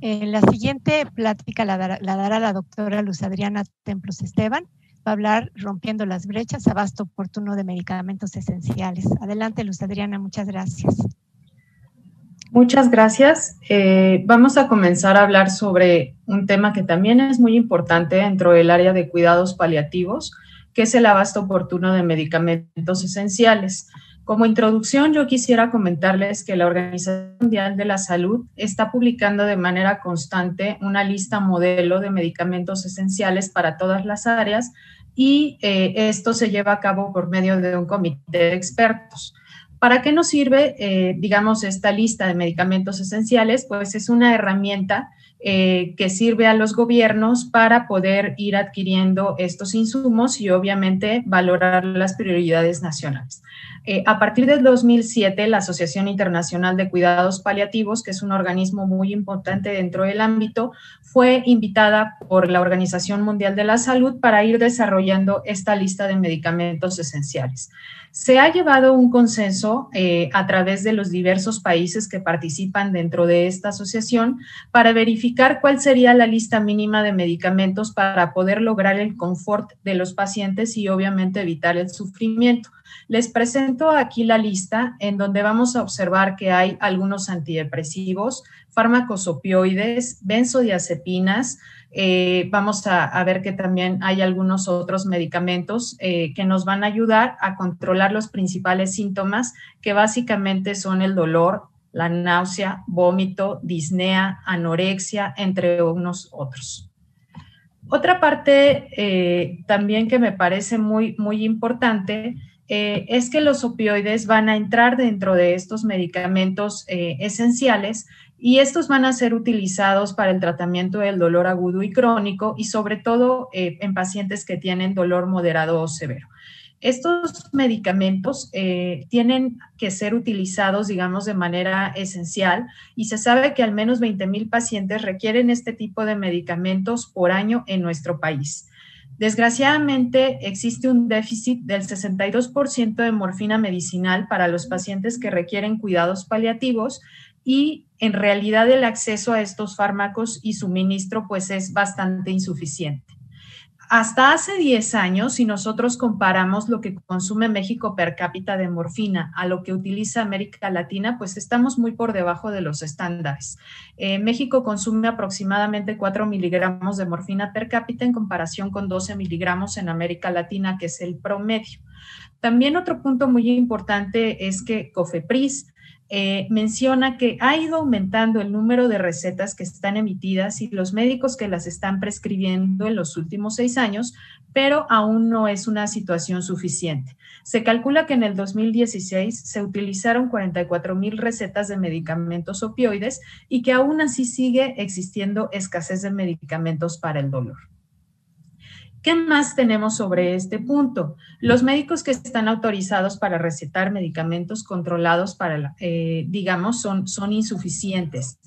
Eh, la siguiente plática la dará, la doctora Luz Adriana Templos Esteban. Va a hablar rompiendo las brechas, abasto oportuno de medicamentos esenciales. Adelante, Luz Adriana, muchas gracias. Muchas gracias. Eh, vamos a comenzar a hablar sobre un tema que también es muy importante dentro del área de cuidados paliativos, que es el abasto oportuno de medicamentos esenciales. Como introducción, yo quisiera comentarles que la Organización Mundial de la Salud está publicando de manera constante una lista modelo de medicamentos esenciales para todas las áreas y eh, esto se lleva a cabo por medio de un comité de expertos. ¿Para qué nos sirve, eh, digamos, esta lista de medicamentos esenciales? Pues es una herramienta eh, que sirve a los gobiernos para poder ir adquiriendo estos insumos y obviamente valorar las prioridades nacionales. Eh, a partir del 2007, la Asociación Internacional de Cuidados Paliativos, que es un organismo muy importante dentro del ámbito, fue invitada por la Organización Mundial de la Salud para ir desarrollando esta lista de medicamentos esenciales. Se ha llevado un consenso eh, a través de los diversos países que participan dentro de esta asociación para verificar cuál sería la lista mínima de medicamentos para poder lograr el confort de los pacientes y obviamente evitar el sufrimiento. Les presento aquí la lista en donde vamos a observar que hay algunos antidepresivos, fármacos opioides, benzodiazepinas, eh, vamos a, ver que también hay algunos otros medicamentos eh, que nos van a ayudar a controlar los principales síntomas, que básicamente son el dolor, la náusea, vómito, disnea, anorexia, entre unos otros. Otra parte eh, también que me parece muy, muy importante es que los opioides van a entrar dentro de estos medicamentos esenciales y estos van a ser utilizados para el tratamiento del dolor agudo y crónico y sobre todo eh, en pacientes que tienen dolor moderado o severo. Estos medicamentos eh, tienen que ser utilizados, digamos, de manera esencial y se sabe que al menos 20 mil pacientes requieren este tipo de medicamentos por año en nuestro país. Desgraciadamente, existe un déficit del 62% de morfina medicinal para los pacientes que requieren cuidados paliativos y en realidad el acceso a estos fármacos y suministro pues es bastante insuficiente. Hasta hace 10 años, si nosotros comparamos lo que consume México per cápita de morfina a lo que utiliza América Latina, pues estamos muy por debajo de los estándares. Eh, México consume aproximadamente 4 miligramos de morfina per cápita en comparación con 12 miligramos en América Latina, que es el promedio. También otro punto muy importante es que COFEPRIS eh, menciona que ha ido aumentando el número de recetas que están emitidas y los médicos que las están prescribiendo en los últimos seis años, pero aún no es una situación suficiente. Se calcula que en el 2016 se utilizaron 44 mil recetas de medicamentos opioides y que aún así sigue existiendo escasez de medicamentos para el dolor. ¿Qué más tenemos sobre este punto? Los médicos que están autorizados para recetar medicamentos controlados para, eh, digamos, son, son insuficientes.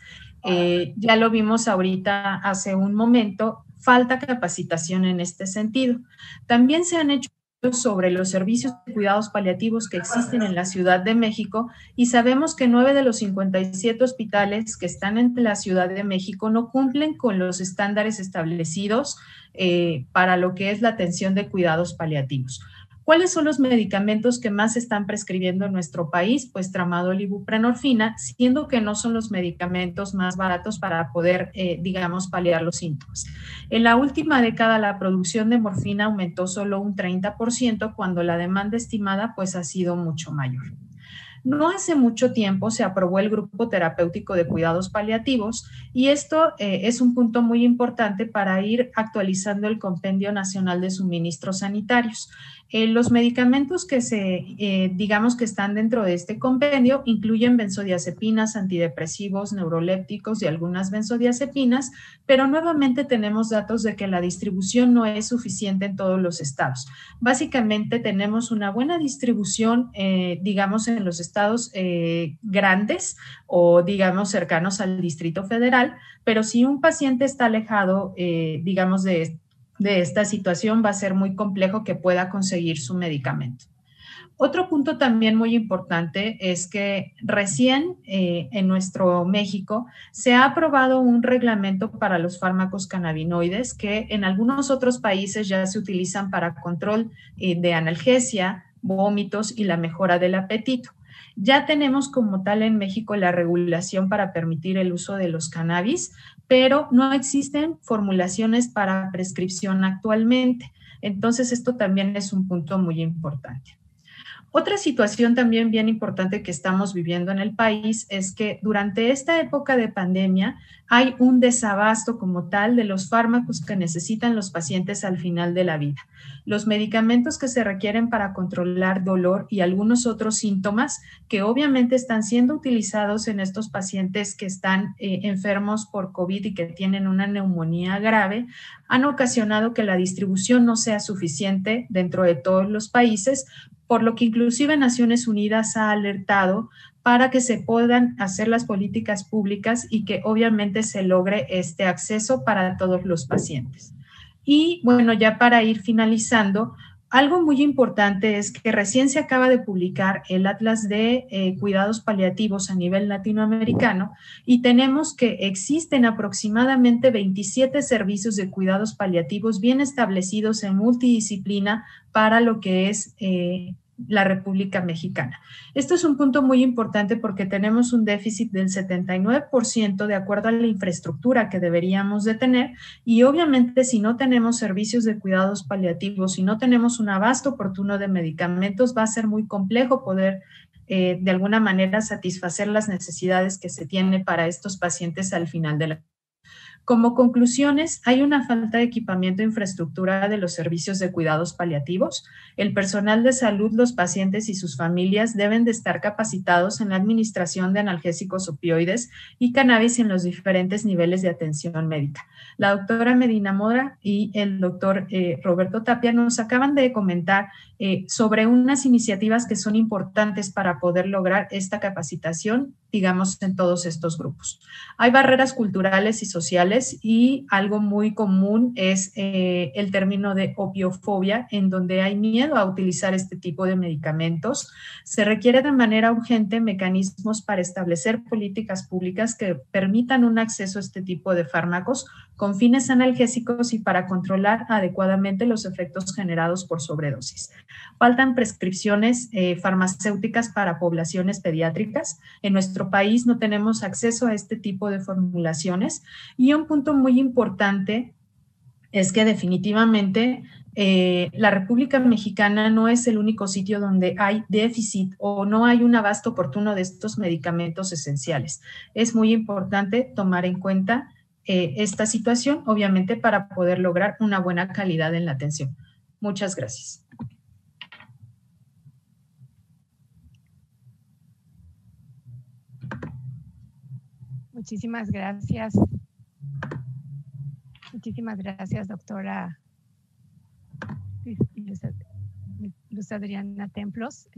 Eh, ya lo vimos ahorita hace un momento, falta capacitación en este sentido. También se han hecho sobre los servicios de cuidados paliativos que existen en la Ciudad de México y sabemos que nueve de los 57 hospitales que están en la Ciudad de México no cumplen con los estándares establecidos eh, para lo que es la atención de cuidados paliativos. ¿Cuáles son los medicamentos que más se están prescribiendo en nuestro país? Pues tramadol y buprenorfina, siendo que no son los medicamentos más baratos para poder, eh, digamos, paliar los síntomas. En la última década, la producción de morfina aumentó solo un 30%, cuando la demanda estimada pues ha sido mucho mayor. No hace mucho tiempo se aprobó el Grupo Terapéutico de Cuidados Paliativos y esto eh, es un punto muy importante para ir actualizando el Compendio Nacional de Suministros Sanitarios. Eh, los medicamentos que se, eh, digamos que están dentro de este compendio incluyen benzodiazepinas, antidepresivos, neurolépticos y algunas benzodiazepinas, pero nuevamente tenemos datos de que la distribución no es suficiente en todos los estados. Básicamente tenemos una buena distribución, eh, digamos, en los estados grandes o, digamos, cercanos al Distrito Federal, pero si un paciente está alejado, digamos, de de esta situación va a ser muy complejo que pueda conseguir su medicamento. Otro punto también muy importante es que recién eh, en nuestro México se ha aprobado un reglamento para los fármacos cannabinoides que en algunos otros países ya se utilizan para control eh, de analgesia, vómitos y la mejora del apetito. Ya tenemos como tal en México la regulación para permitir el uso de los cannabis, pero no existen formulaciones para prescripción actualmente. Entonces, esto también es un punto muy importante. Otra situación también bien importante que estamos viviendo en el país es que durante esta época de pandemia hay un desabasto como tal de los fármacos que necesitan los pacientes al final de la vida. Los medicamentos que se requieren para controlar dolor y algunos otros síntomas que obviamente están siendo utilizados en estos pacientes que están eh, enfermos por COVID y que tienen una neumonía grave, han ocasionado que la distribución no sea suficiente dentro de todos los países, por lo que inclusive Naciones Unidas ha alertado para que se puedan hacer las políticas públicas y que obviamente se logre este acceso para todos los pacientes. Y bueno, ya para ir finalizando, algo muy importante es que recién se acaba de publicar el Atlas de eh, Cuidados Paliativos a nivel latinoamericano y tenemos que existen aproximadamente 27 servicios de cuidados paliativos bien establecidos en multidisciplina para lo que es eh, la República Mexicana. Esto es un punto muy importante porque tenemos un déficit del 79% de acuerdo a la infraestructura que deberíamos de tener y obviamente si no tenemos servicios de cuidados paliativos, si no tenemos un abasto oportuno de medicamentos, va a ser muy complejo poder eh, de alguna manera satisfacer las necesidades que se tiene para estos pacientes al final de la como conclusiones, hay una falta de equipamiento e infraestructura de los servicios de cuidados paliativos. El personal de salud, los pacientes y sus familias deben de estar capacitados en la administración de analgésicos opioides y cannabis en los diferentes niveles de atención médica. La doctora Medina Mora y el doctor eh, Roberto Tapia nos acaban de comentar eh, sobre unas iniciativas que son importantes para poder lograr esta capacitación, digamos, en todos estos grupos. Hay barreras culturales y y algo muy común es eh, el término de opiofobia, en donde hay miedo a utilizar este tipo de medicamentos. Se requiere de manera urgente mecanismos para establecer políticas públicas que permitan un acceso a este tipo de fármacos con fines analgésicos y para controlar adecuadamente los efectos generados por sobredosis. Faltan prescripciones eh, farmacéuticas para poblaciones pediátricas. En nuestro país no tenemos acceso a este tipo de formulaciones. Y un punto muy importante es que definitivamente eh, la República Mexicana no es el único sitio donde hay déficit o no hay un abasto oportuno de estos medicamentos esenciales. Es muy importante tomar en cuenta eh, esta situación, obviamente, para poder lograr una buena calidad en la atención. Muchas gracias. Muchísimas gracias. Muchísimas gracias, doctora Luz Adriana Templos.